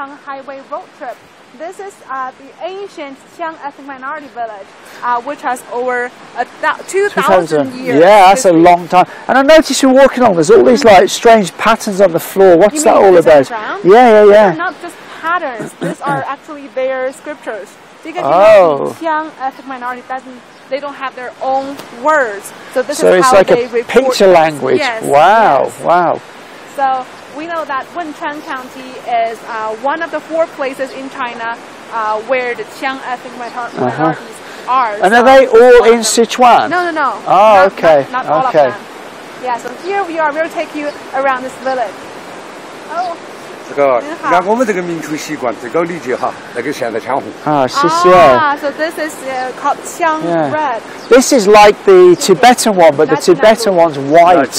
our Highway road trip. This is uh, the ancient Qiang ethnic minority village, uh, which has over a thou- 2,000 years. Yeah, that's a long time. And I noticed you're walking along, there's all these like strange patterns on the floor. What's You that all about? Yeah, yeah, These are yeah. not just patterns, these are actually their scriptures. Because you Oh. know, the Qiang ethnic minority doesn't, they don't have their own words. So this So is how like they a picture language. Yes, wow, yes. wow. So we know that Wenchuan County is uh, one of the four places in China uh, where the Qiang ethnic uh-huh. minorities uh -huh. are. And so are they all in Sichuan? No, no, no. Oh, not, okay. Not, not okay. Yeah, so here we are. We'll take you around this village. Oh. 这个让我们这个民族习惯最高理解哈，那个现在枪红。啊，谢谢。Ah, so this is uh, called Qiang red. This is like the Tibetan one, but the Tibetan one's white.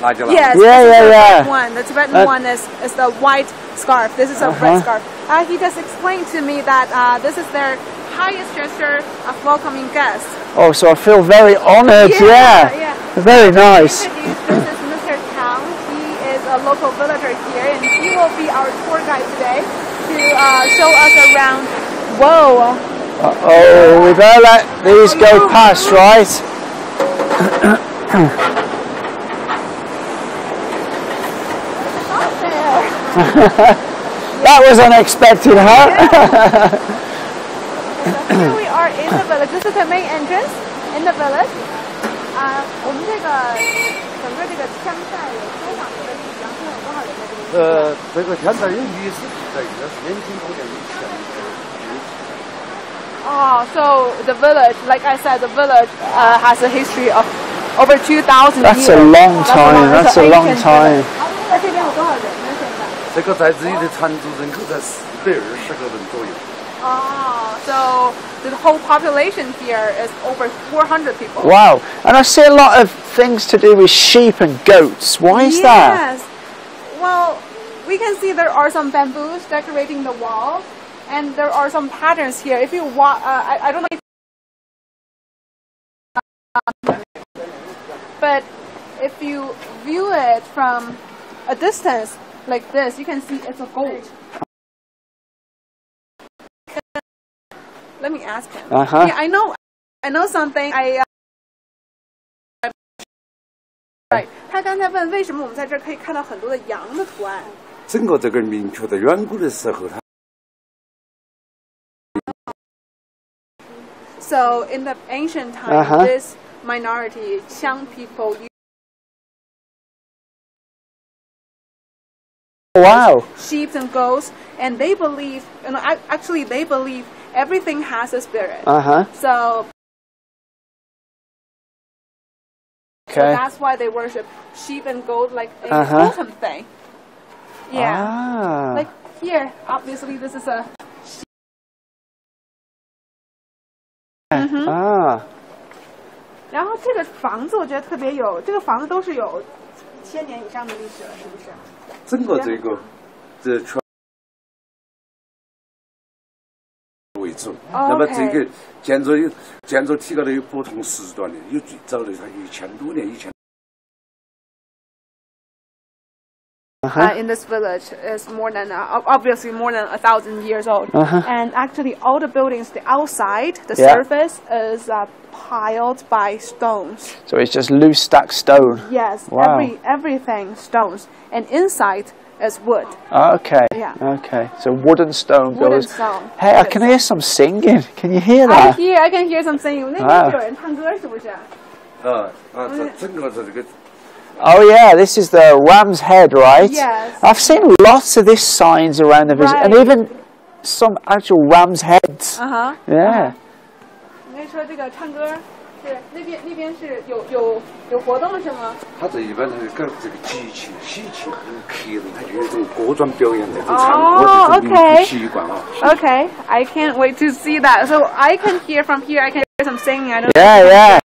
Nigella. Yes, yeah, yeah, yeah. One. The Tibetan uh, one is, is the white scarf. This is a uh-huh. red scarf. Uh, he just explained to me that uh, this is their highest gesture of welcoming guests. Oh, so I feel very honored. Yeah. yeah. yeah. Very nice. This is Mr. Tang. He is a local villager here, and he will be our tour guide today to uh, show us around. Whoa. oh, we better let these oh, go past, right? That was unexpected, huh? So here we are in the village. This is the main entrance in the village. 啊、我们这个整个这个乡寨有多少年的历史？然后有多少人在这里？呃，这个现在有历史在这是延庆宫殿以前的。 Oh, so the village, like I said, the village uh, has a history of over 2,000 That's years. a long That's time, It's that's an a long ancient time. village. 那这边有多少人呢？ 现在？这个在这里的常住人口在四百二十个人左右。 Oh, so the whole population here is over 400 people. Wow. And I see a lot of things to do with sheep and goats. Why is that? Yes. Well, we can see there are some bamboos decorating the wall, and there are some patterns here. If you walk, uh, I, I don't know if. But if you view it from a distance like this, you can see it's a gold. Let me ask him. Uh -huh. Yeah, I know. I know something. I. Uh, right. 他刚才问为什么我们在这可以看到很多的羊的图案。整个这个民族的远古的时候，它。So in the ancient time, -huh. this minority, Qiang people. Wow. sheep and goats, and they believe, and ac- actually they believe everything has a spirit. Uh huh. So, so Okay. that's why they worship sheep and goat like a Uh-huh. totem thing. Yeah. Ah. Like here, obviously this is a ah. 然后这个房子我觉得特别有，这个房子都是有千年以上的历史了，是不是？ 整个这个这全为主。那么这个建筑有建筑体高头有不同时段的，有最早的它一千多年以前。uh, in this village is more than uh, ob- obviously more than a thousand years old. Uh-huh. And actually, all the buildings, the outside, the Yeah. surface is uh, piled by stones. So it's just loose stacked stone. Yes, Wow. every everything stones, and inside is wood. Okay. Yeah. Okay. So wooden stone Wooden goes. stone. Hey, I can hear some singing. Can you hear I that? hear, I can hear something. 那边 Wow. 有人唱歌是不是？啊啊，这整个这这个 Oh yeah, this is the Ram's Head, right? Yes. I've seen lots of these signs around the visit, and Right. even some actual ram's heads. 啊哈。 Yeah. 你可以说这个唱歌是那边那边是有有有活动是吗？它这一般它搞这个节庆、喜庆，有客人他就有一种歌装表演这种唱歌哦这种民 OK 族习惯啊。 Okay, I can't wait to see that. So I can hear from here. I can hear some singing. I don't. Yeah, yeah.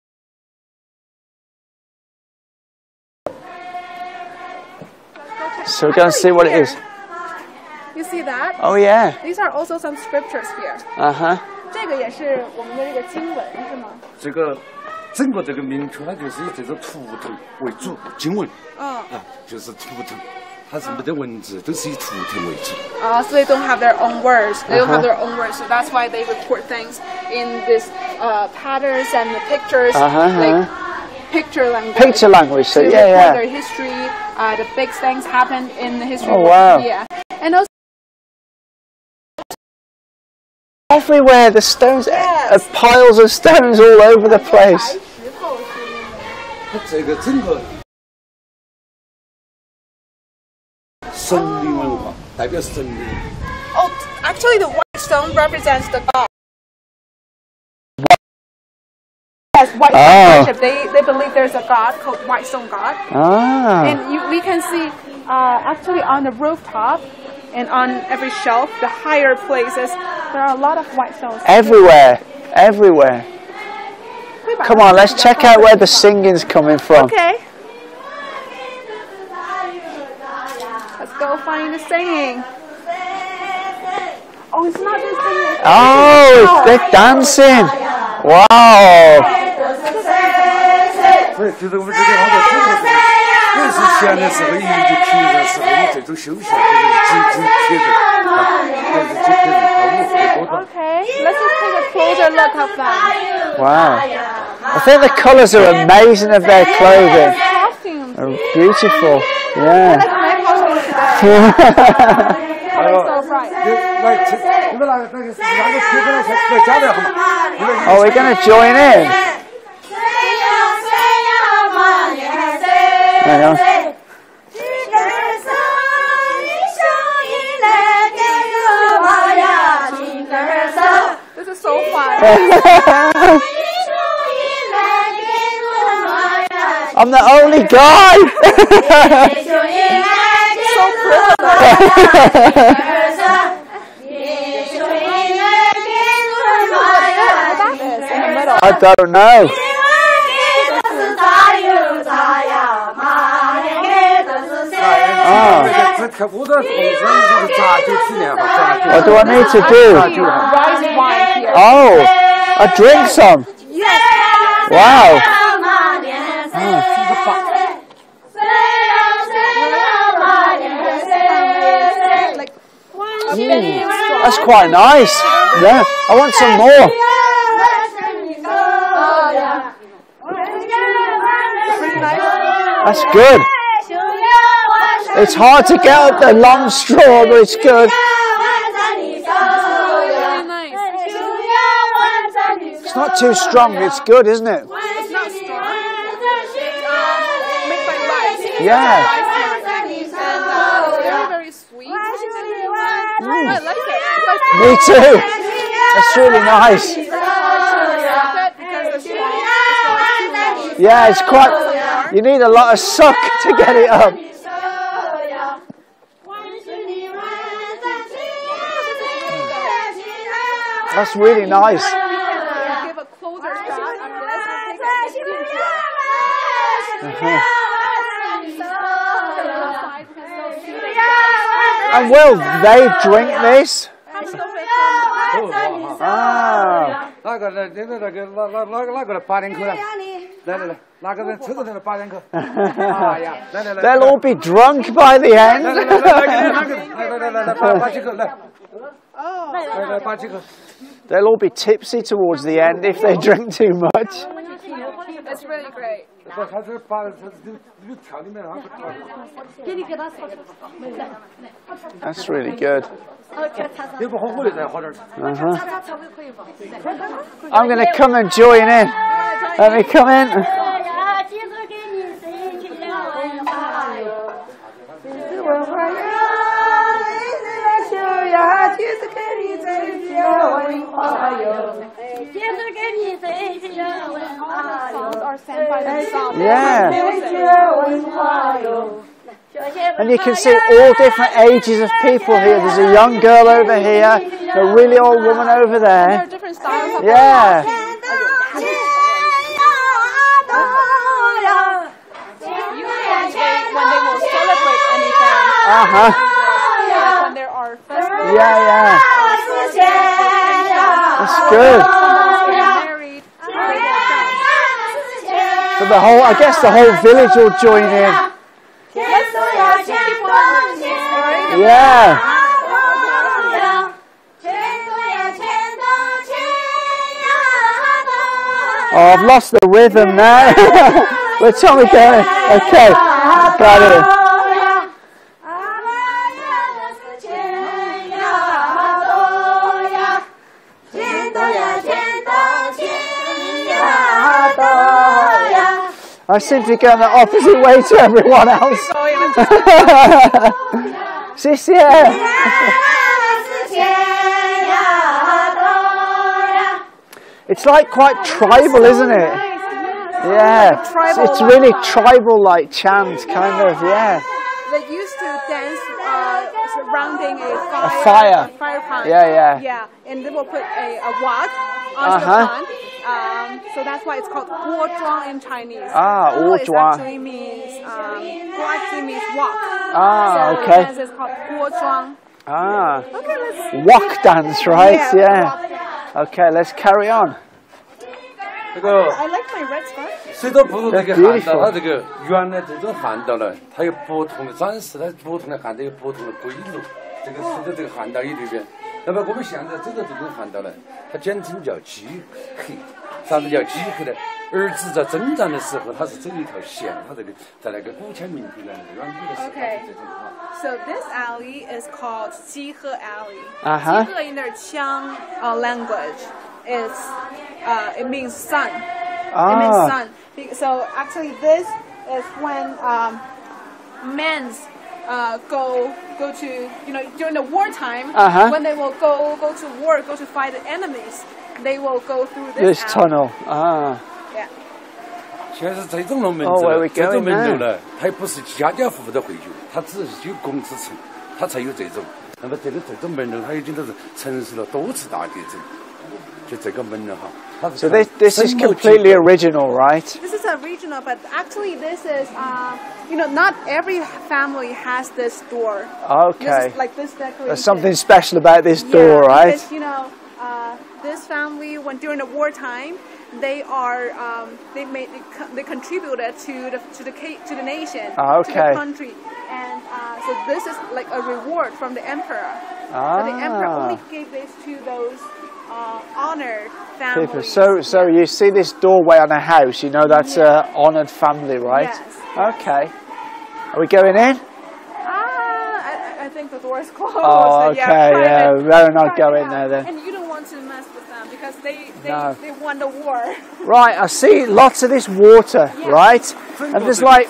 So we're going to see what it is. You see that? Oh yeah. These are also some scriptures here. Uh huh. 这个也是我们的这个经文是吗？这个 整个这个民族它就是以这种图腾为主，经文嗯。啊，就是图腾，它是没得文字，都是以图腾为主。 Uh, so they don't have their own words. They don't have Uh-huh. their own words. So that's why they record things in this uh, patterns and the pictures, Uh-huh, like picture language. Picture language, so yeah, yeah. Their history, uh, the big things happened in the history. Oh wow! Yeah, and also everywhere the stones, yes. uh, piles of stones all over the place. Oh, actually, the white stone represents the god. Yes, white stone Oh. worship. They they believe there's a god called white stone god. Ah, And you, we can see uh, actually on the rooftop and on every shelf, the higher places, there are a lot of white stones. everywhere, everywhere. Come on, let's check out where the singing's coming from. Okay. Let's go find the singing. Oh, it's not just singing. Oh, they're dancing. Wow. 所以就是我们这个好像整个是，越是闲的时候，一就客人时候，你这种休闲就是集集客人啊，还是集客人，他们是多的。 Okay, let's just take a closer look of them. Wow. I think the colours are amazing of their clothing. Costumes. They're beautiful. Yeah. My costume today. Colors so bright. This is so fun. I'm the only guy. That is in the middle. I don't know. 啊，这这跳舞的同时就是炸酒体验哈，炸酒。 What do I need to do? Rice wine here. Oh, I drink some. Wow. Like, That's quite nice. Yeah, I want some more. That's good. It's hard to get up the long straw, but it's good. It's not too strong. It's good, isn't it? It's not strong. Made by rice. Yeah. Rice and it's very, very sweet. I like it. Like, Me too. That's really nice. it because the straw, the straw is too long. Yeah, it's quite. You need a lot of suck to get it up. That's really nice. Give a closer shot of this and take a steam outside because they'll nice. the rice. And will they drink this? How much of it from Ah. 哪个来？那个那个哪哪哪个哪个来八两口来？来来来，哪个人抽个人来八两口？哎呀，来来来， They'll all be drunk by the 来来来来来 end. 哪个？来来来来来，八八几口来。来来八几口。 They'll all be tipsy towards the end if they drink too much. It's really great. That's really good. Uh-huh. I'm going to come and join in. Let me come in. Songs are sang by themselves. Yeah. And you can see all different ages of people here. There's a young girl over here, a really old woman over There different styles of Yeah. Usually they, when they will celebrate anything, Uh huh. like when there are festivals, Yeah, yeah. That's good. get married, they will dance. So the whole, I guess the whole village will join in. Yeah. Oh, I've lost the rhythm now. Where's Tommy going? Okay, got it. I seem to be going the opposite way to everyone else. Yeah. It's like quite tribal, isn't it? Yeah. It's, really uh, tribal like chant, kind of, yeah. They used to dance uh, surrounding a fire. fire. A fire. Yeah, yeah. Yeah, and they will put a, a wok onto Uh-huh. the pond. Um, so that's why it's called guo zhuang in Chinese. Ah, Guo is guo zhuang. actually means um, guo actually means wok. Ah, so okay. the dance is called guo zhuang. Ah. Okay, let's. Wok dance, right? Yeah, Yeah. wok dance. Okay, let's carry on. 这个 I like my red scarf. 水稻不如这个 That's 汉道， beautiful. 它这个原来这种汉道呢，它有不同的展示，它不同的汉道有不同的规律。这个随着这个汉道里边， 那么我们现在走的这种环道呢，它简称叫鸡黑。啥子叫鸡黑呢？儿子在征战的时候，他是走一条线，他这个在那个古签名地呢，远古的时候 Okay. 这种啊。So this alley is called Jihe Alley. Uh-huh. Jihe in their Qiang uh, language is uh, it means sun. It means Ah. sun. So actually, this is when um, men's uh, go go to you know during the wartime Uh-huh. when they will go go to war, go to fight the enemies. They will go through This this tunnel Ah. Yeah. 现在是这种龙门这种门？楼呢，它也不是家家户户都会有，它只是有工资层，它才有这种。那么这个这种门楼，它已经都是承受了多次大地震，就这个门楼哈，So this, this is completely cheaper. original, right? This is original, but actually this is, uh, you know, not every family has this door. Okay. This is, like this decoration. There's something special about this yeah, door, right? Because, you know, uh, this family, when during the wartime, they are um, they made they, contributed to the to the to the nation, ah, okay. to the country, and uh, so this is like a reward from the emperor. Ah. So the emperor only ah. gave this to those uh, honored family. People. So, so you see this doorway on a house, you know that's an yeah. Uh, honored family, right? Yes. Okay. Are we going in? Ah, I, think the door is closed. Oh, okay, yeah. Yeah. We're not going there then. And you don't want to mess with them because they, they, no. they won the war. right, I see lots of this water, yeah. right? And there's like...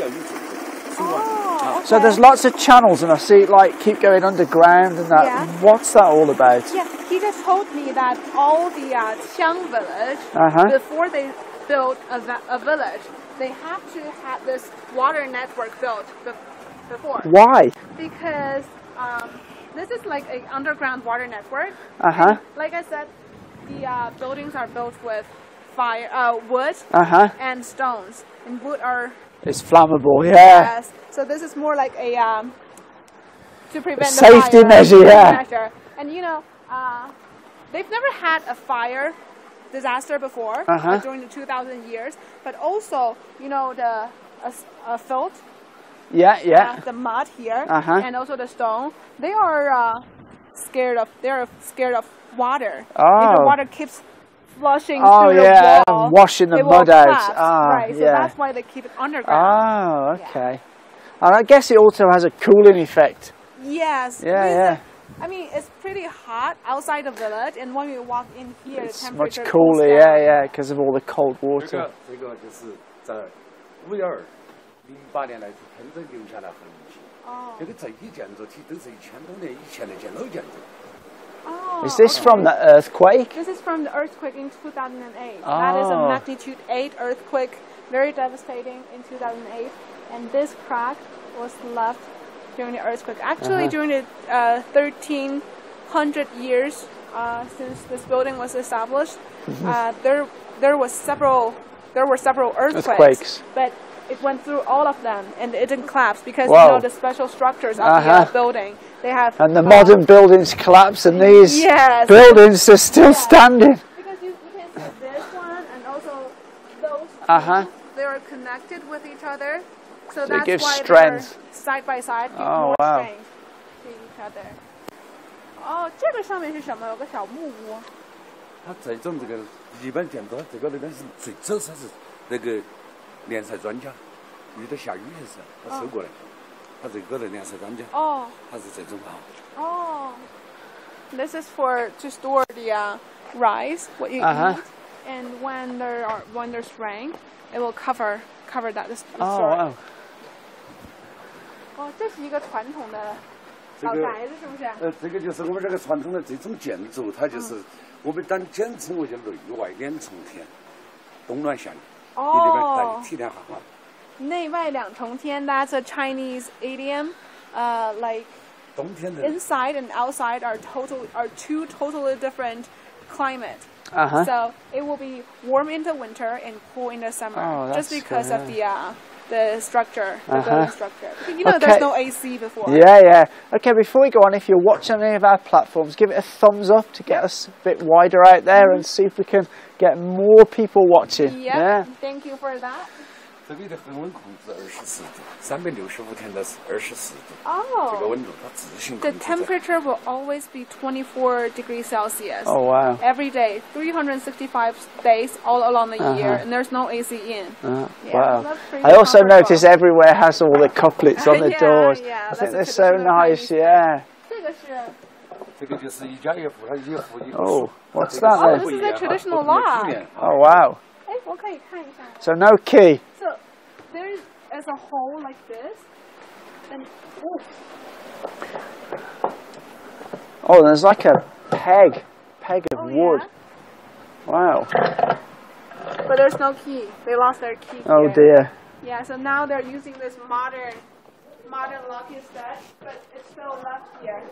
YouTube. Oh, okay. So there's lots of channels, and I see like keep going underground and that. Yeah. What's that all about? Yeah, he just told me that all the uh, Qiang village uh -huh. before they built a, a, village, they have to have this water network built be before. Why? Because um, this is like an underground water network. Uh huh. Like I said, the uh, buildings are built with fire, uh, wood, uh -huh. and stones. And wood are it's flammable, yeah. yes. So this is more like a um, to prevent the Safety fire, measure, yeah. measure. And you know, uh, they've never had a fire disaster before uh, during the 2,000 years. But also, you know, the uh, uh, Yeah, yeah. uh, the mud here, Uh-huh. and also the stone. They are uh, scared of. They're scared of water. If Oh. the water keeps flushing Oh, through yeah, the wall, and washing the it will mud out. collapse. Ah, right. So yeah. that's why they keep it underground. Oh, okay. And I guess it also has a cooling effect. Yes. Yeah, because, yeah. I mean, it's pretty hot outside the village, and when we walk in here, It's the much temperature cooler, cools yeah, down. yeah, because of all the cold 这 water. 个这个就是在五幺二零八年那次喷水留下来痕迹。哦这个这些建筑体都是一千多年以前的建老建筑。 Oh, Is this okay. from the earthquake? This is from the earthquake in 2008. That is a Oh. magnitude 8 earthquake, very devastating in 2008. And this crack was left during the earthquake. Actually, Uh-huh. during the uh, 1300 years uh, since this building was established, Mm-hmm. uh, there there was several there were several earthquakes. Earthquakes. But it went through all of them and it didn't collapse because Wow. you know the special structures of the uh, Uh-huh. building. They have And the uh, modern buildings collapse, and these Yes. buildings are still standing. Because you, you can see this one and also those. Uh huh. They are connected with each other, so, So it that's gives why strength. they're side by side. Give Oh, more wow. strength to each other. 哦，这个上面是什么？有个小木屋。它这种这个一般见到这个那边是最早它是那个 联赛专家，遇到下雨的时候他收过来，他这个的联赛专家，哦他是这种啊。哦，This is for to store the uh, rice what you Uh-huh. eat, and when there are when there's rain, it will cover cover that this the Oh, store. wow. 哦，这是一个传统的老这个宅子，是不是？呃，这个就是我们这个传统的这种建筑，它就是我们当简称为叫内外两重天，冬暖夏凉，哦带，体谅下哈。内外两重天。That's a Chinese idiom. Uh, like 冬天的 inside and outside are total are two totally different climate. Uh huh. So it will be warm in the winter and cool in the summer, Oh, just that's because good, of the uh, the structure, the Uh-huh. building structure. Because, You know, Okay. there's no AC before. Yeah, yeah. Okay, before we go on, if you're watching any of our platforms, give it a thumbs up to get us a bit wider out there and see if we can get more people watching. Yep. Yeah. Thank you for that. 这里的恒温控制二十四度，三百六十五天都是二十四度，这个 Oh. 温度它自行 The 控制在。 temperature will always be 24 degrees Celsius. Oh, wow. Every day, 365 days all along the year, Uh-huh. and there's no AC in. Uh, Yeah, wow. that's pretty I also comfortable. notice everywhere has all the couplets on the Yeah, doors. yeah, I that's think a they're so traditional nice, Chinese yeah. 这个是这个就是一家一户，它一户一个 Oh, 数 what's 这个 that 是 then? 不一 This is a 样哈 traditional 不同的 lock. 纪念 Oh, wow. 哎，我可以看一下。 So no key. there is as a whole like this, then oh. Oh, there's like a peg, peg of oh, wood. Yeah? Wow. But there's no key. They lost their key. Oh here. dear. Yeah, so now they're using this modern, modern lock instead, but it's still left here.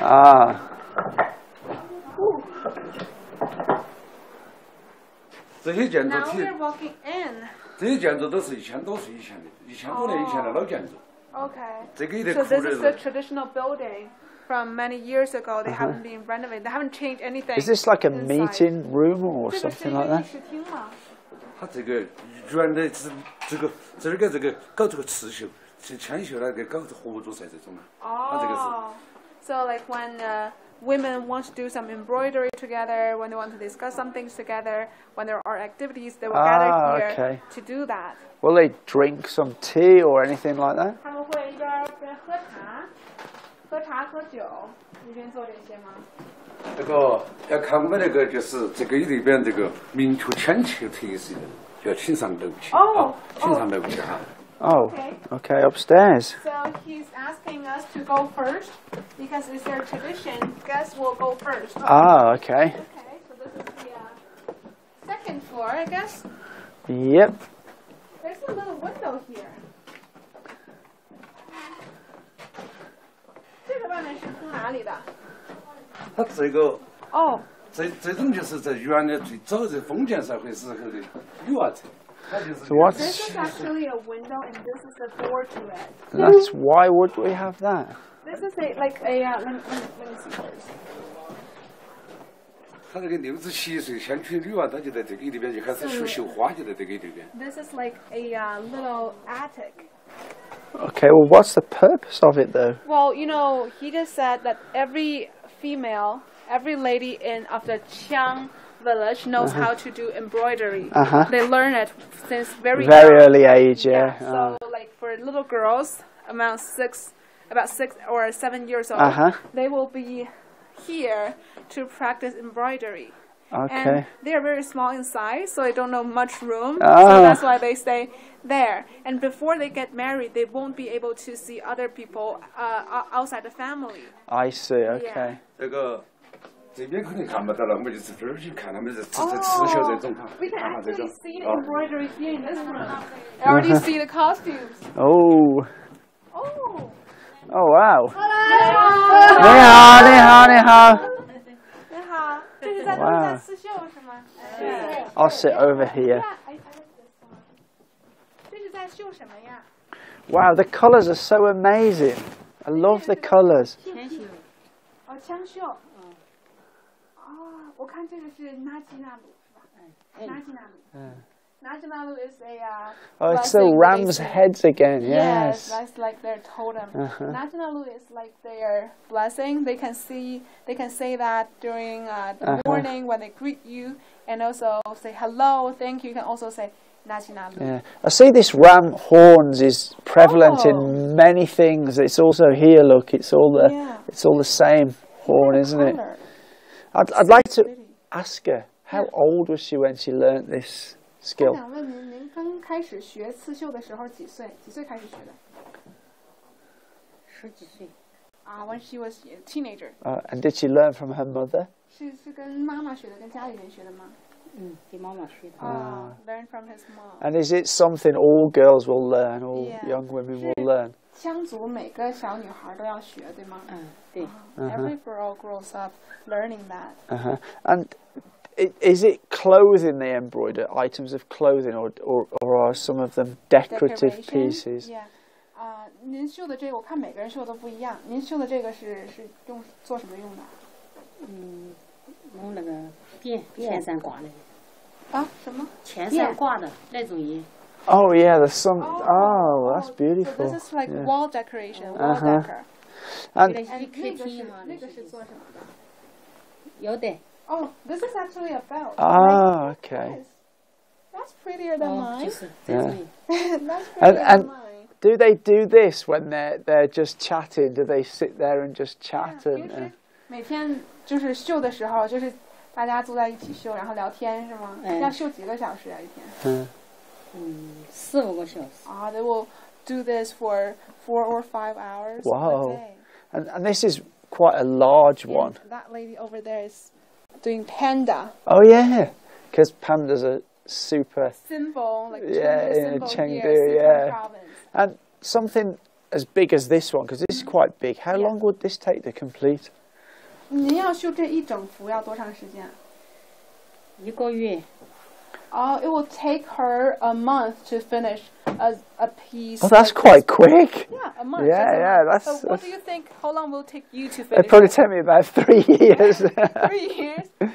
Ah. Ooh. Now we're walking in. 这些建筑都是一千多岁以前的，一千多年以前的老建筑。Okay. 这个有点 So 苦 this 的 is the 人。traditional building from many years ago. They haven't been renovated. They haven't changed anything. Uh-huh. Is this like a inside. meeting room or 这个是 something 一 like that? 事厅嘛？它这个原来是这个这儿个这个搞这个刺绣，是牵绣那个搞合作社这种啊。哦它这个是 Oh. So like when uh, women want to do some embroidery together, when they want to discuss some things together, when there are activities, they will Ah, gather here okay. to do that. Will they drink some tea or anything like that? 他们会一边边喝茶，喝茶喝酒，一边做这些吗？这个要看我们那个就是这个里边这个明确签起特色的，就要请上楼去。哦啊，请上楼去哈。 Oh, Okay. okay, upstairs. So he's asking us to go first because it's their tradition. Guests will go first. Ah, okay. Okay, so this is the uh, second floor, I guess. Yep. There's a little window here. 这个外面是通哪里的？它这个哦，这这种就是在原来最早在封建社会时候的女娃子，它就是 So what's- This is actually a window, and this is the door to it. That's why would we have that? This is a like a. Uh, let, me, let, me, let me see first. 他这个六至七岁先娶女娃，他就在这个里边就开始学绣花，就在这个里边。 This is like a uh, little attic. Okay, well, what's the purpose of it though? Well, you know, he just said that every female, every lady in of the Qiang village knows how to do embroidery. Uh-huh. They learn it since very Very young. early age, yeah. So, like for little girls, around six, about six or seven years old, Uh-huh. they will be here to practice embroidery. Uh, And okay. they're very small in size, so they don't know much room. Ah. So that's why they stay there. And before they get married, they won't be able to see other people uh, outside the family. I see, okay. 这个这边肯定看不到了，我们就是这儿去看他们这这这刺绣这种哈 We，can 看哈这 actually 种 see the 啊。 embroidery here in this room. I already see the costumes. Oh. Oh. Oh, wow. 你你好，你好，你好。你好，这是在都是在刺绣是吗？对。 I'll sit over here. Yeah, I, I like this one. 这是 在绣什么呀？ Wow, the colours are so amazing. I love the colours. 天绣，哦，枪绣。 嗯，哦，我看这个是纳吉纳鲁是吧？哎纳吉纳鲁。纳吉纳鲁 is a uh, Oh, it's the blessing ram's based- heads again. Yes, Yes. that's like their totem. Uh-huh. Natinalu is like their blessing. They can see, they can say that during uh, the Uh-huh. morning when they greet you, and also say hello, thank you. You can also say Natinalu. Yeah. I see this ram horns is prevalent Oh. in many things. It's also here. Look, it's all the Yeah. it's all the same horn, isn't it? Color. I'd, I'd like to Pretty. ask her how old was she when she learnt this 我 skill? 想问您，您刚开始学刺绣的时候几岁？几岁开始学的？十几岁，啊、w h e n she was a teenager， Uh, and did she learn from her mother? 是是跟妈妈学的，跟家里人学的吗？嗯，给妈妈学的。啊、l e a r n from his mom。 And is it something all girls will learn, all Yeah. young women will Sure. learn? 羌族每个小女孩都要学，对吗？嗯，对，Every girl grows up learning that. Uh-huh. And i is it clothing they embroider, items of clothing, or, or, or are some of them decorative pieces? Yeah. 啊、您绣的这个我看每个人绣的不一样。您绣的这个是是用做什么用的？嗯，弄那个边前山挂的，啊，什么？前上挂的那种也，Oh yeah, there's some. Oh, that's So beautiful. this is like Yeah. wall decoration, wall Uh-huh. decor. 有 And 点 And 是客那个是厅嘛，那个是做什么的？有的， Oh, this is actually a belt. ah, okay. Nice. That's prettier than 哦，就 mine. 是这种， That's And- prettier and- than mine. Do they do this when they're they're just chatting? Do they sit there and just chat 平 and? 时 Uh, 每天就是绣的时候，就是大家坐在一起绣，然后聊天是吗？嗯要绣几个小时啊一天？ uh, 嗯，四五个小时，啊、they will do this for four or five hours Wow. a day. and and this is quite a large And one. that lady over there is doing panda Oh yeah, because pandas are super. symbol, like Yeah, Chengdu in symbol Chengdu, here, Sichuan yeah. province. And something as big as this one, because this is quite big. How Yeah. long would this take to complete? 您要绣这一整幅要多长时间？一个月， uh, it will take her a month to finish a, a piece. Oh, that's quite quick. Yeah, a month. Yeah, that's yeah. Month. That's, so that's, what do you think? How long will it take you to finish? It probably take me about three years. three years.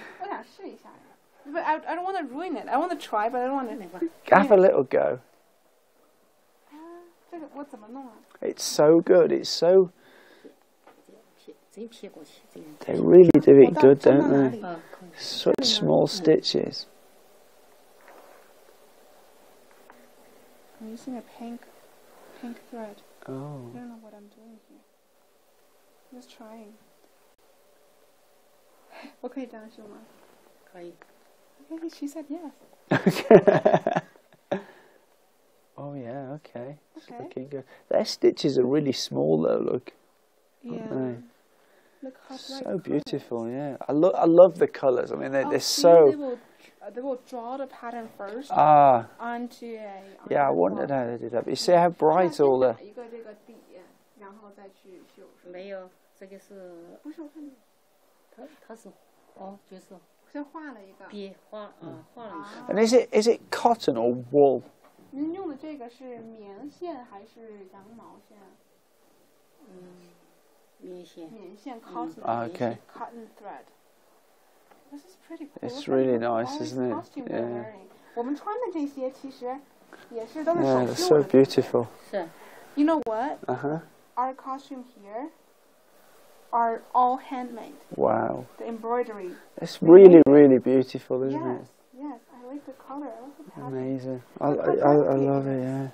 Oh, but I, I don't want to ruin it. I want to try, but I don't want to. Have a little go. Uh, it's so good. It's so. They really do it good, don't they? Such small stitches. using a pink, pink thread. Oh. I don't know what I'm doing here. Just trying. 我可以这样绣吗可以， Okay, she said yes. oh yeah. Okay. It's Okay. looking good. Their stitches are really small though. Look. Yeah. they? Look how bright So colors. beautiful. Yeah. I love. I love the colours. I mean, they're, Oh, they're see, so. They will, uh, they will draw the pattern first Ah. onto a. Yeah. I onto a wondered cloth. how they did that. But you see how bright 先 all the. 打一个这个底，然后再去绣。是吗没有，这个是不是，我看你它它是，哦，就是先画了一个。边画啊，画了一下， And is it is it cotton or wool? 您用的这个是棉线还是羊毛线？嗯，棉线，棉线 cotton Ah, okay. cotton thread. This is pretty cool. It's Look at really all nice, these isn't it? costumes they're Yeah. wearing. 我们穿的这些其实也是都是 Yeah, 手 they're 绣 so 的。 beautiful. 是， You know what? Uh huh. Our costume here are all handmade. Wow. The embroidery. It's really really beautiful, isn't Yes, it? yes. I like the color. I like the pattern. Amazing. I, I, I, I love it. Yeah.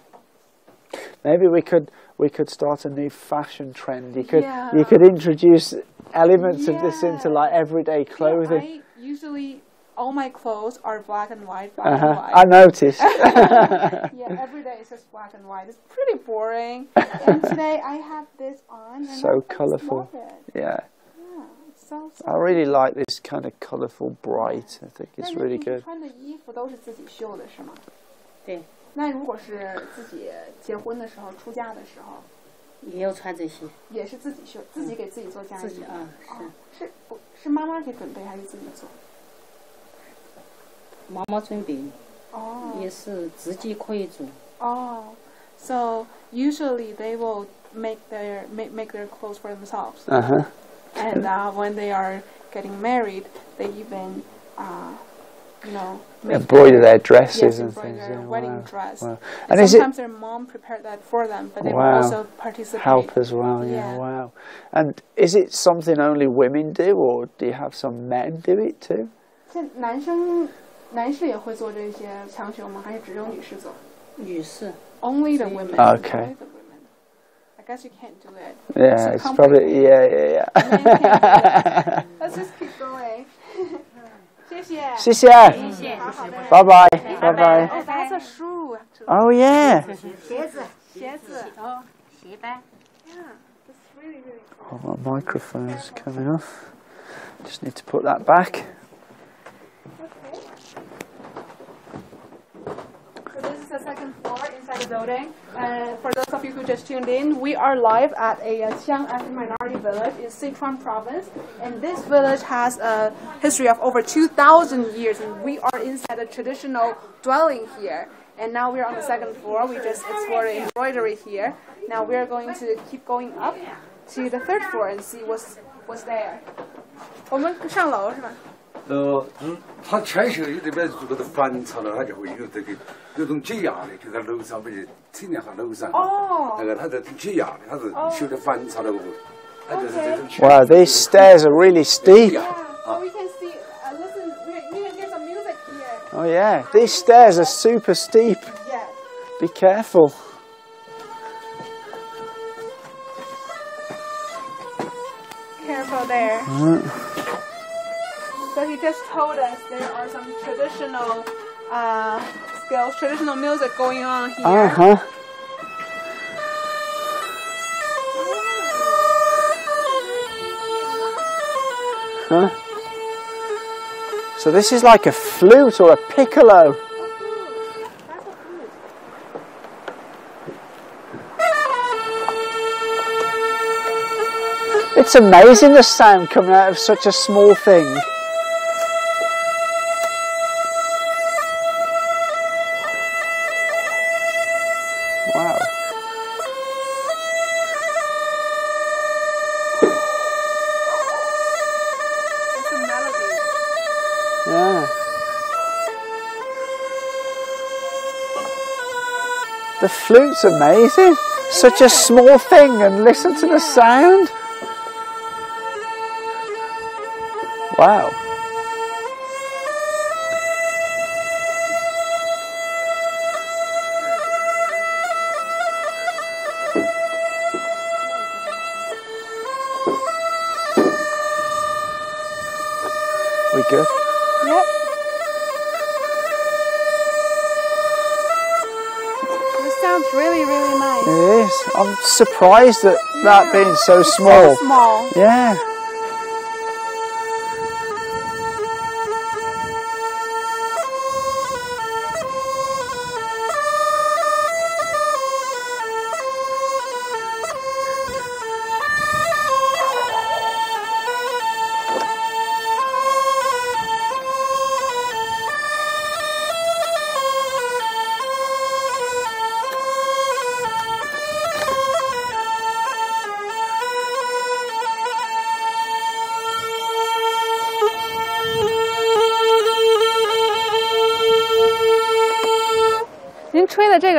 Maybe we could we could start a new fashion trend. You could Yeah. you could introduce elements of this into like Yeah. everyday Yeah, clothing. I usually all my clothes are black and white, black Uh-huh. and I white. noticed. yeah, every day it's just black and white. It's pretty boring. and today I have this on. And So I just colourful. love it. yeah. Yeah, it's so so. I really like this kind of colourful, bright. I think 那 it's 您 really 平时 good. 穿的衣服都是自己绣的是吗？对，那如果是自己结婚的时候、出嫁的时候，也要穿这些，也是自己绣，自己给自己做嫁衣。自己啊，哦，是不是妈妈给准备还是自己做？ 是妈妈准备，哦也是自己可以做，哦， So usually they will make their make, make their clothes for themselves. Uh huh. and uh, when they are getting married, they even, uh, you know, make Embroider their dresses yes, and embroider things. their yeah, wedding wow, dress. wow. And, And is it sometimes their mom prepared that for them, but they will Wow. also participate. help as well? Yeah. Yeah. Wow. And is it something only women do, or do you have some men do it too? 现男生 男士也会做这些枪绣吗？还是只有女士做女士， ？Only the women. Okay. Only the women. I guess you can't do it. Yeah, So it's probably yeah, yeah, Men can't do yeah. it. Let's just keep going. 谢谢。谢谢，谢好好的。拜拜，拜拜。 Oh, that's a shoe. Actually. Oh yeah. 鞋子，鞋子。哦，鞋带。 Yeah, that's really really cool. Oh, my microphone's coming off. Just need to put that back. second floor inside the building. Uh, for those of you who just tuned in, we are live at a uh, Qiang ethnic minority village in Sichuan province. And this village has a history of over 2,000 years, and we are inside a traditional dwelling here. And now we're on the second floor. We just explored embroidery here. Now we're going to keep going up to the third floor and see what's, what's there. 呃，嗯，他牵绣有这边如果是翻潮了，他就会有这个有种解压的，就在楼上面体验下楼上。哦那个它在解压的，它是修的翻潮的屋，它就是这种。Wow, these stairs are really steep. Yeah, so we can see, uh, listen, we, we can get some music here. Oh yeah, these stairs are super steep. Yeah. Be careful. Careful there. So he just told us there are some traditional uh, skills, traditional music going on here. Uh huh. Huh? So this is like a flute or a piccolo. It's amazing the sound coming out of such a small thing. Flute's amazing. Such a small thing, and listen to the sound. Wow. Surprised at that being so small. So small. Yeah.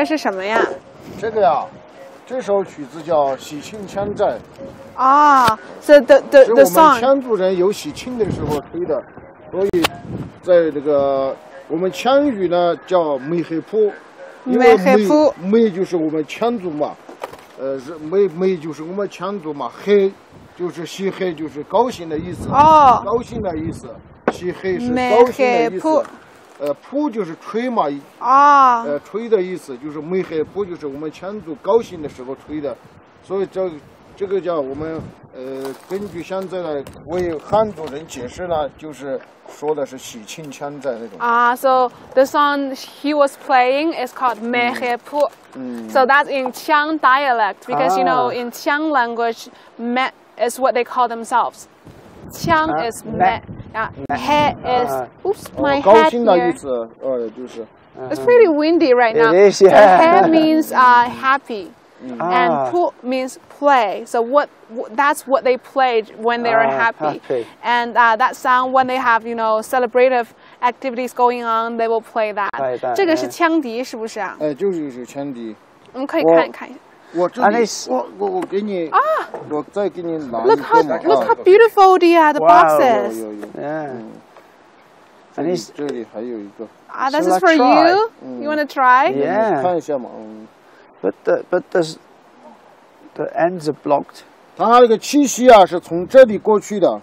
是什么呀？这个呀，这首曲子叫《喜庆枪战》，啊、so the the 是 the 我们.羌族人有喜庆的时候吹的，所以在这个我们羌语呢叫梅黑坡，因为梅梅就是我们羌族嘛，呃，是梅梅就是我们羌族嘛，黑就是喜黑就是高兴的意思，哦。高兴的意思，喜黑是高兴的意思，呃，坡就是吹嘛，啊、呃，吹的意思就是梅海扑，就是我们羌族高兴的时候吹的，所以这这个叫我们呃，根据现在的为汉族人解释呢，就是说的是喜庆羌寨那种。Ah, so the song he was playing is called Mehepu. So that's in Qiang dialect because you know Ah. in Qiang language, me is what they call themselves. Qiang Ah, is me. me. Yeah. He is. Ah. ，oops, 哦 my，高 head 兴的意 here. 思，呃，就是 It's pretty windy right It now. is, So yeah. he means uh, happy, Ah. and pu means play. So what? wh- That's what they played when they were Ah, happy. happy. And uh, that sound when they have you know celebrative activities going on, they will play that. Play that, 这个是 yeah. 枪笛，是不是啊？哎，就是是前提。我们可以我看一看。 我这 And 里 it's- 我我我给你啊我再给你拿一 Look 个 how 嘛 look 啊 how beautiful the uh, the Wow. boxes. 有有有， Yeah. 嗯， And 这里 he's 这里还有一个， Ah, this Shall is I for try? you. You want to try? Yeah. 你看一下嘛，嗯， But the but there's the ends are blocked. 它那个气息啊是从这里过去的，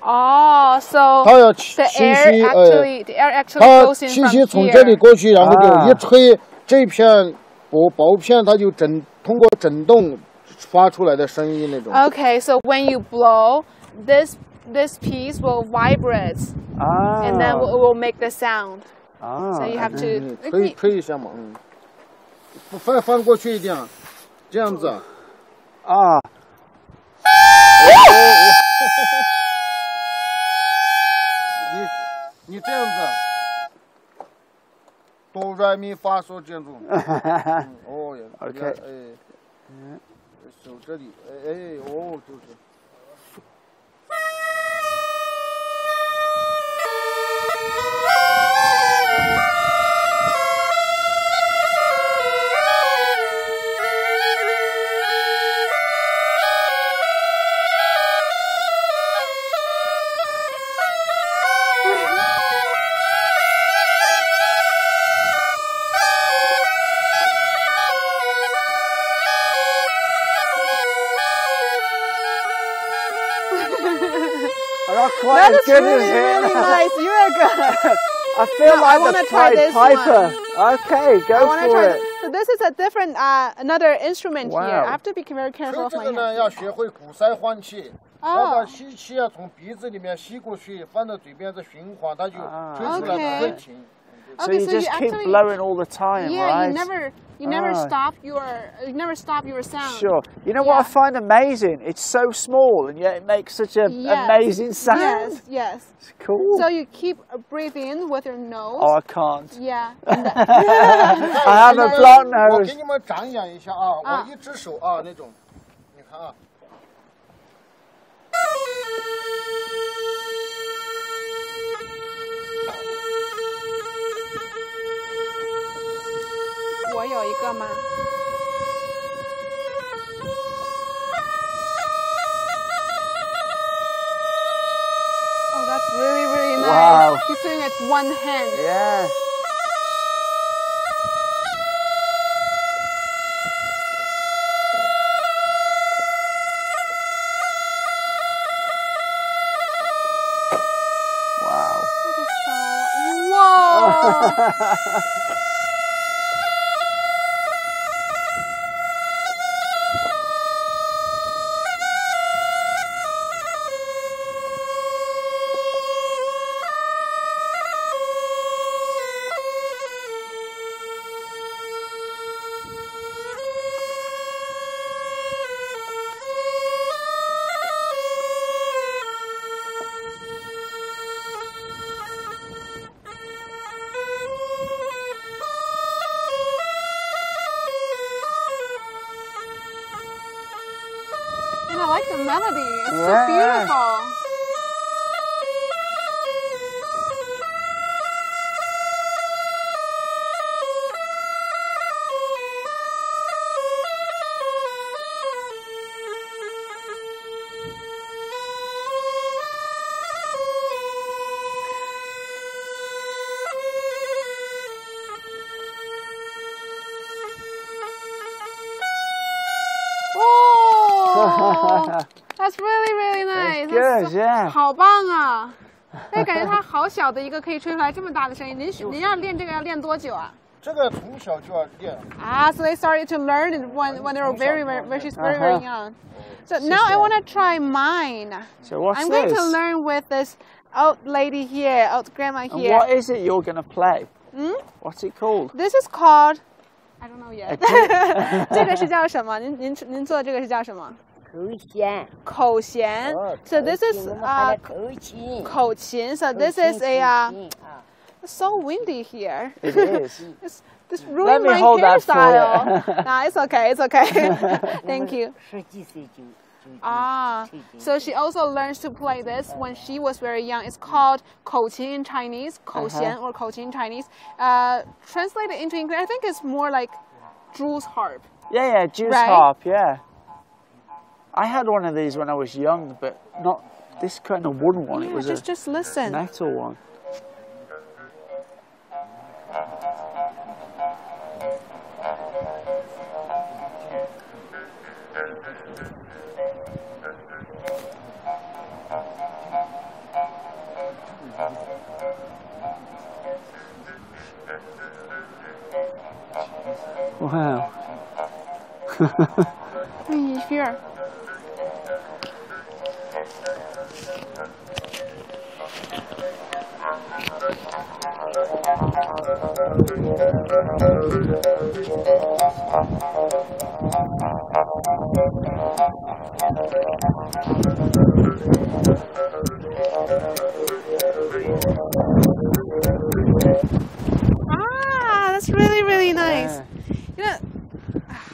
Oh, so 它要气 the 气 air 息，呃， actually the air actually 它 goes in 气 from 息从这里 here. 过去，然后啊就一吹，这片薄薄片它就震， 通过震动发出来的声音那种。Okay, so when you blow, this this piece will vibrate, Ah. and then it will make the sound. ah. So you have 嗯 to. 吹吹一下嘛，嗯，翻翻过去一点，这样子啊。ah. 你你这样子，哆来咪发嗦建筑。嗯哦呀 OK 哎，手这里，哎哎，哦，就是。quite that as good really, as him. Really nice. You are good. I feel no, like I want try this Piper. One. Okay, go I for it. This. So this is a different, uh, another instrument wow. here. I have to be very careful of my hands. Oh. Okay. 要学会鼓腮换气，要哦把吸气啊从鼻子里面吸过去，放到嘴边再循环，它就啊吹出来 OK 不会停。 So Okay, you so you just keep actually- blowing all the time, Yeah, right? you never, you never Ah. stop your, you never stop your sound. Sure. You know what I Yeah. find amazing? It's so small and yet it makes such an Yes. amazing sound. Yes, yes. It's cool. So you keep uh, breathing in with your nose. oh, I can't. Yeah. and the- I have a 那 blocked 我 nose. 给你们展演一下啊，啊我一只手啊那种，你看啊。 我有一个吗？Oh, that's really, really nice. Wow. He's doing it one hand. Yeah. 小的一个可以吹出来这么大的声音。您您要练这个要练多久啊？这个从小就要练， Ah, so they started to learn it when when they were very very when she's very very Uh-huh. young. So now I want to try mine. So what's I'm this? going to learn with this old lady here, old grandma And here. what is it you're going to play? Hmm? What's it called? This is called. I don't know yet. A 这个是叫什么？您您您做的这个是叫什么？ 口弦，口弦。So this is 我们 uh 喊它口琴。口琴。So this is a uh, 口琴啊 It's so windy here. It is. It's, this ruined me my hold that for hairstyle. you. nah, it's okay. It's okay. Thank you. 十几岁就就 Ah, 就就 so she also learns to play this when she was very young. It's called 口琴 in Chinese, 口弦 or 口琴 in Chinese. Uh, translated into English, I think it's more like Jules harp. Yeah, yeah, juice Right? harp, yeah. I had one of these when I was young, but not this kind of wooden one. it was just a just listen. metal one. Wow. Ah, that's really really nice. Yeah. You know,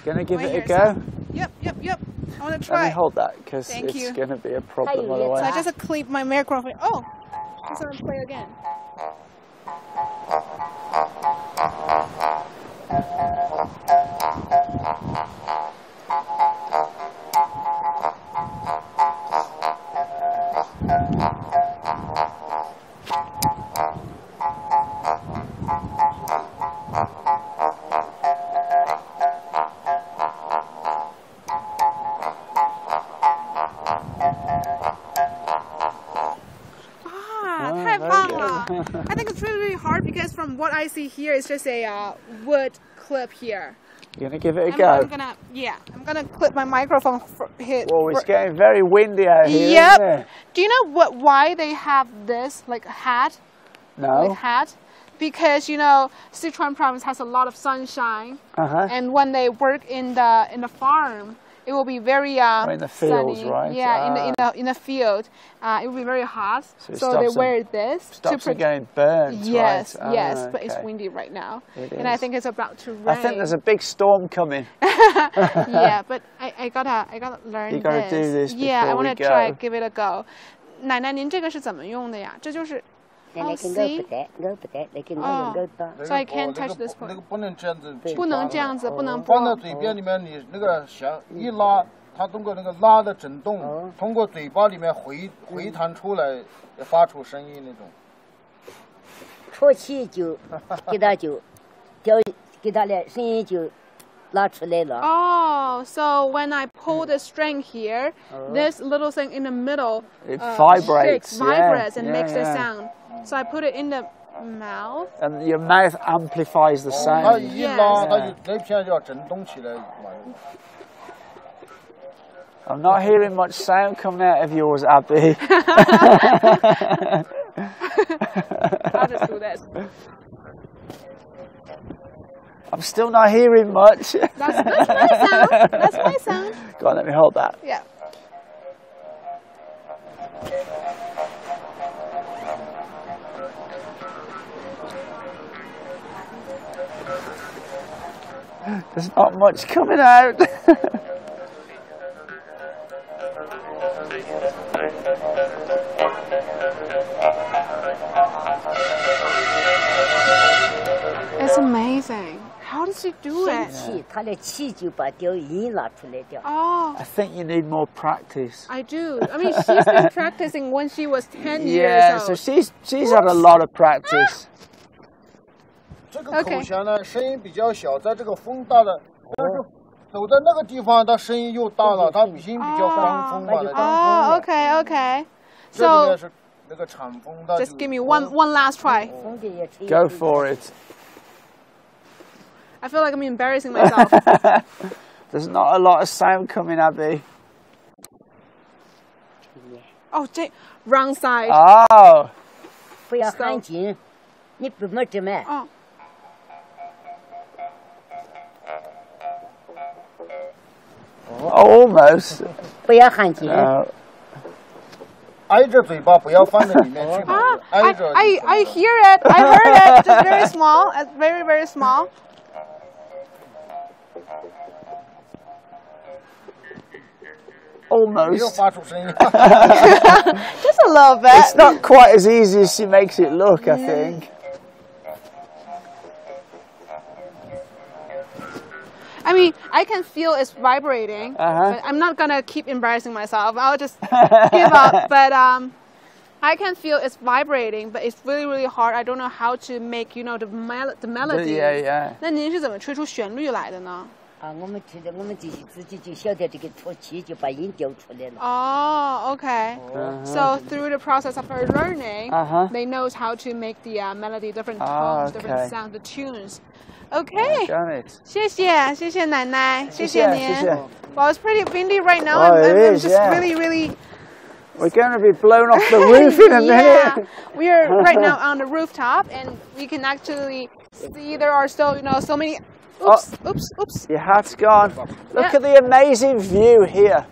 Gonna give it a go? so- Yep, yep, yep. I want to try. Let try. me hold that because it's you. gonna be a problem otherwise. So I just clip my microphone. Oh, she's gonna play again. Ah, I see here, it's just a uh, wood clip here. You're gonna give it a I'm, go. I'm gonna, yeah, I'm gonna clip my microphone here. Whoa, it's getting very windy out here. Yep. Do you know what? Why they have this like hat? No. Like hat? Because you know Sichuan province has a lot of sunshine, Uh huh. and when they work in the in the farm, it will be very uh, Oh, in the fields, sunny. right? Yeah, in the in Ah. the in the field, uh, it will be very hot. So it So, they stops them- wear this to Stops them protect. getting burnt. Yes, right? yes, Ah, but it's okay. windy right now, It and I is. think it's about to rain. I think there's a big storm coming. yeah, but I, I gotta I gotta learn You gotta do this Yeah, I before we wanna try go. give it a go. 奶奶，您这个是怎么用的呀？这就是 那那个 see 我不得，我不得，那个我哦用狗的。那个 So I 不 can't 那个 touch this 不 part 那个不能这样子去不能放这样子，不能放到拨。嘴边里面，你那个响一拉，它通过那个拉的震动哦，通过嘴巴里面回回弹出来，发出声音那种。啜气就给它就掉，给它的声音就拉出来了。 Oh, so when I pull the string here, this little thing in the middle It uh, vibrates, shakes, yeah, vibrates, and yeah, makes the yeah. sound. So I put it in the mouth. And your mouth amplifies the sound. Yes. I'm not hearing much sound coming out of yours, Abby. I'll just do this. I'm still not hearing much. That's, that's my sound. That's my sound. Go on, let me hold that. Yeah. There's not much coming out. It's amazing. How does he do it? Oh. I think you need more practice. I do. I mean, she's been practicing when she was 10 yeah, years old. Yeah, so she's, she's had a lot of practice. Ah! 这个 OK 口弦呢，声音比较小，在这个风大的，但是走在那个地方，它声音又大了，它声音比较防风嘛。那种 Oh, okay, okay. 这里 So 面是那个场风，它 just 就 give me one one last try. 风的也吹。 Go for it. I feel like I'm embarrassing myself. There's not a lot of sound coming, Abby. oh, Jay, wrong side. Oh, 不要喊紧，你不么这么？ oh. almost. 不要喊紧。 Uh, 挨着嘴巴，不要放在里面去嘛 Ah,，挨 I, 着。 I, I hear it. I heard it. Just very small. It's very, very small. Oh, 没有 Almost. 发出声音。 Just a little bit. It's not quite as easy as she makes it look, I think. I mean, I can feel it's vibrating. Uh-huh. But I'm not gonna keep embarrassing myself. I'll just give up. But um, I can feel it's vibrating, but it's really, really hard. I don't know how to make you know the mel the melody. Yeah, yeah. 那您是怎么吹出旋律来的呢？啊，我们听着，我们自己自己就晓得这个吐气，就把音调出来了。 Oh, okay. So through the process of her learning, Uh-huh. they knows how to make the uh, melody, different Ah, tones, different okay. sounds, the tunes. Okay. Done it. 谢谢，谢谢奶奶，谢谢您。谢谢 Well, it's pretty windy right now. Oh, I'm, it I'm, I'm is, just yeah. really, really. We're going to be blown off the roof in a yeah, minute. we are right now on the rooftop, and we can actually see there are still, you know, so many. Oops, oops, oops. Your hat's gone. Look Yeah. at the amazing view here.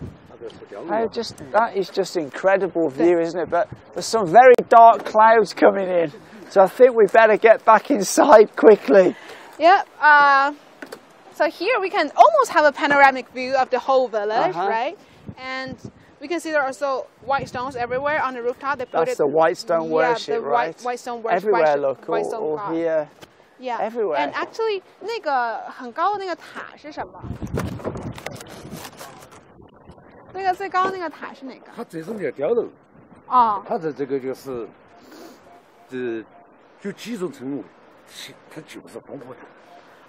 How just that is just incredible view, isn't it? But there's some very dark clouds coming in, so I think we better get back inside quickly. Yeah. Uh, so here we can almost have a panoramic view of the whole village, Uh-huh. right? And we can see there are also white stones everywhere on the rooftop. They put That's it. the white stone yeah, worship, the right? white, white stone worship. Everywhere, white, look, white all, stone all god. here. Yeah. everywhere. And actually, 那个很高的那个塔是什么？那个最高的那个塔是哪个？它这种叫碉楼，哦，它的这个就是，这就几种称呼，其它就是烽火塔。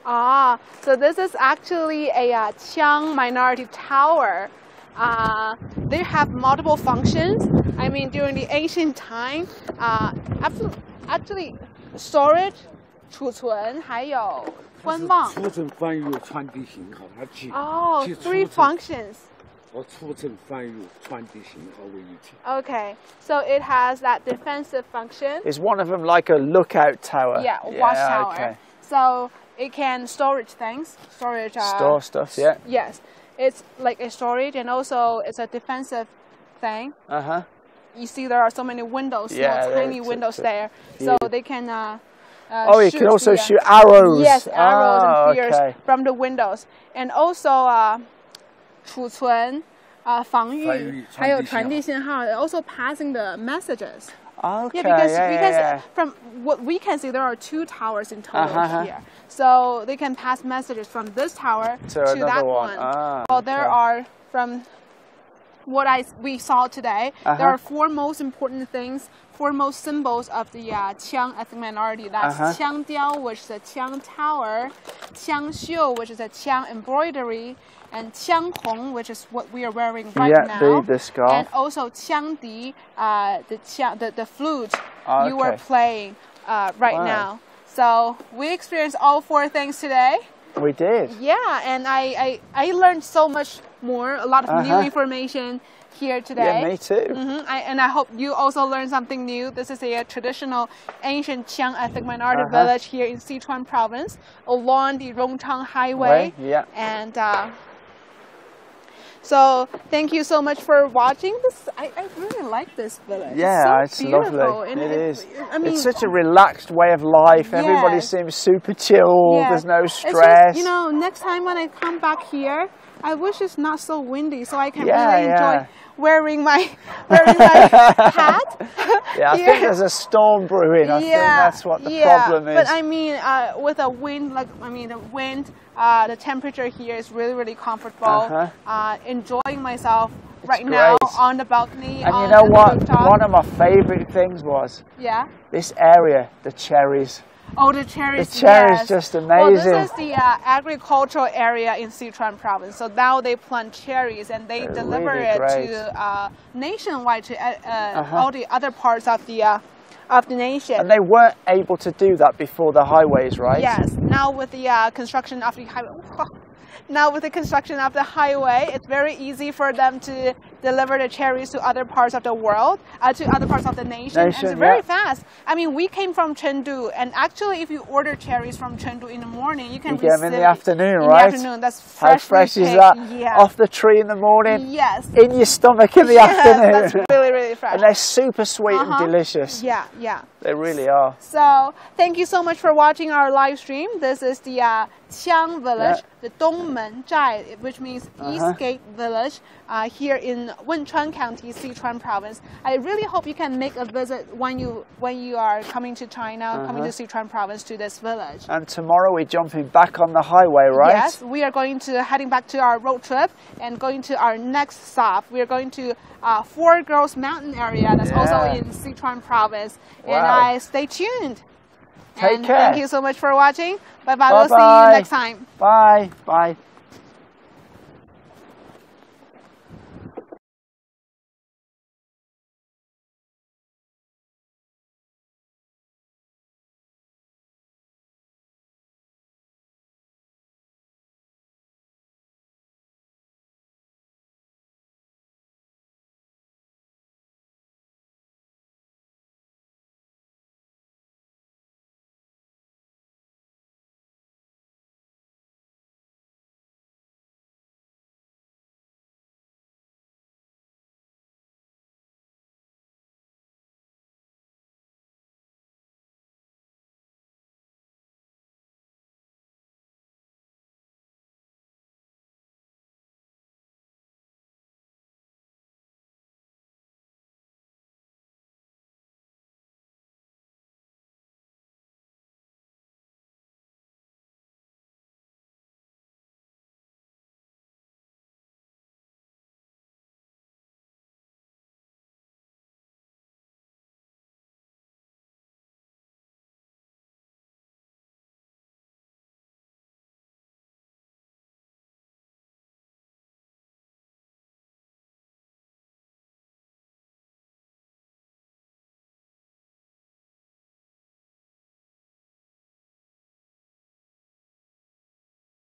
Ah, so this is actually a uh, Qiang minority tower. Uh, they have multiple functions. I mean, during the ancient time, uh, actually, actually storage, 储存还有观望。储存、翻阅、传递信号，它集 Oh, 集 three 储存 functions. 和储存、翻阅、传递信号为一体。 Okay, so it has that defensive function. Is one of them like a lookout tower? Yeah, watchtower. Okay. So it can storage things, storage. Uh, Store stuff. Yeah. Yes, it's like a storage, and also it's a defensive thing. Uh huh. You see, there are so many windows, small, Yeah, they- tiny to- windows to there, so view. they can. Uh, uh, Oh, you shoot can also the, uh, shoot arrows. Yes, arrows Ah, and spears okay. from the windows, and also uh, 储存, uh, 防御,防御，还有传递信号。传递信号, also passing the messages. Okay. Yeah, because yeah, because yeah, yeah. from what we can see, there are two towers in total Uh-huh. here. So they can pass messages from this tower To to, another that one. Ah, well, there okay. are from what I we saw today. Uh-huh. There are four most important things, four most symbols of the uh, Qiang ethnic minority. That's Uh-huh. Qiang Diao, which is a Qiang tower, Qiang Xiu, which is a Qiang embroidery, and Qiang Hong, which is what we are wearing right Yeah, now. the- the scarf. And also Qiang Di, uh, the, Qiang, the the flute Ah, you were okay. playing uh, right Wow. now. So we experienced all four things today. We did. Yeah, and I, I, I learned so much more, a lot of new Uh-huh. information here today. Yeah, me too. hmm I, and I hope you also learned something new. This is a, traditional ancient Qiang ethnic minority Uh-huh. village here in Sichuan province along the Rongchang Highway. Way, yeah. And uh, so thank you so much for watching this. I, I really like this village. Yeah, it's, it's, so beautiful. lovely. And it is. I mean, it's such a relaxed way of life. Everybody seems super chill. Yeah. There's no It's just, stress. you know, next time when I come back here, I wish it's not so windy, so I can Yeah, really enjoy. Wearing my wearing my hat. yeah, I think there's a storm brewing. I think that's what the yeah. problem is. But I mean, uh, with a wind, like I mean, the wind, uh, the temperature here is really, really comfortable. Uh-huh. Uh, enjoying myself right now on the balcony. and you know what? rooftop. One of my favourite things was yeah. this area, the cherries. Oh, the cherries. The cherries yes. just Well, this is the uh, agricultural area in Sichuan province. So now they plant cherries and they They're deliver really it great. to uh, nationwide to uh, uh, Uh-huh. all the other parts of the uh, of the nation. And they weren't able to do that before the highways, right? Yes. Now with the uh, construction of the highway. Now with the construction of the highway, it's very easy for them to deliver the cherries to other parts of the world, uh, to other parts of the nation. and it's very yeah. fast. I mean, we came from Chengdu, and actually, if you order cherries from Chengdu in the morning, you can You them in the afternoon, in right? The afternoon, that's How fresh is that? Yeah. Off the tree in the morning, Yes. in your stomach in the yes, afternoon. that's really really fresh. and they're super sweet Uh-huh. and delicious. Yeah, yeah. They really are. So thank you so much for watching our live stream. This is the uh, Qiang village, the Dongmen Zhai, which means Uh-huh. East Gate village, uh, here in Wenchuan County, Sichuan province. I really hope you can make a visit when you when you are coming to China, coming to. Sichuan province to this village. And tomorrow we're jumping back on the highway, right? Yes, we are going to heading back to our road trip and going to our next stop. We are going to uh, Four Girls Mountain area. That's also in Sichuan province. And Wow. I stay tuned. Take and care. Thank you so much for watching. Bye bye. We'll see you next time. Bye. Bye.